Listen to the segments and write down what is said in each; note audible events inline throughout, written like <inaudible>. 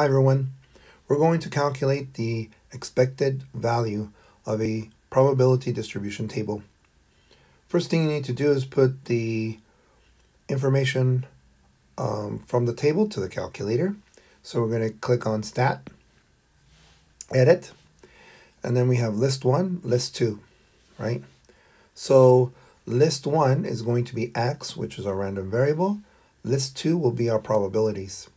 Hi everyone. We're going to calculate the expected value of a probability distribution table. First thing you need to do is put the information um, from the table to the calculator. So we're going to click on Stat, Edit, and then we have List 1, List 2, right? So List 1 is going to be X, which is our random variable. List 2 will be our probabilities.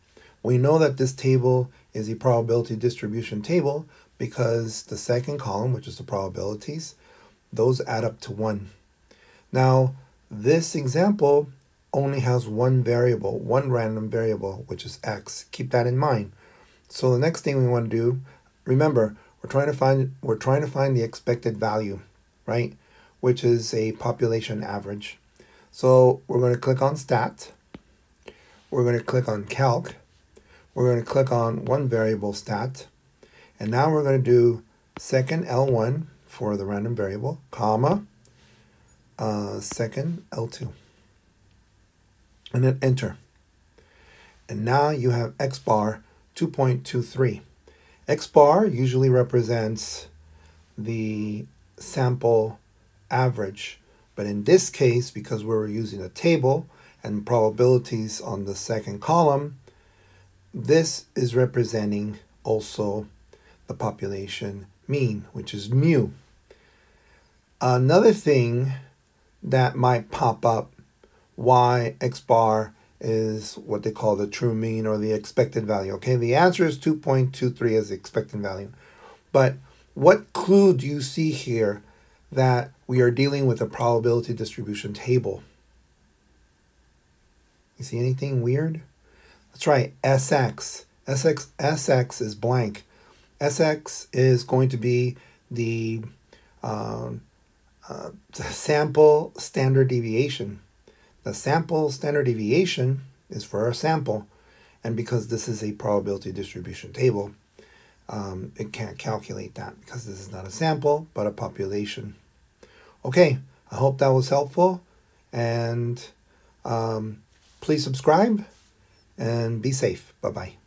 We know that this table is a probability distribution table because the second column, which is the probabilities, those add up to 1. Now, this example only has one variable, one random variable, which is x. Keep that in mind. So the next thing we want to do, remember, we're trying to find we're trying to find the expected value, right? Which is a population average. So we're going to click on stat. We're going to click on calc we're going to click on one variable stat. And now we're going to do second L1 for the random variable, comma, uh, second L2. And then enter. And now you have X bar 2.23. X bar usually represents the sample average. But in this case, because we're using a table and probabilities on the second column, this is representing also the population mean, which is mu. Another thing that might pop up why x bar is what they call the true mean or the expected value. Okay, the answer is 2.23 as the expected value. But what clue do you see here that we are dealing with a probability distribution table? You see anything weird? That's right, SX. SX, SX is blank. SX is going to be the um, uh, <laughs> sample standard deviation. The sample standard deviation is for our sample, and because this is a probability distribution table, um, it can't calculate that because this is not a sample, but a population. Okay, I hope that was helpful, and um, please subscribe and be safe. Bye bye.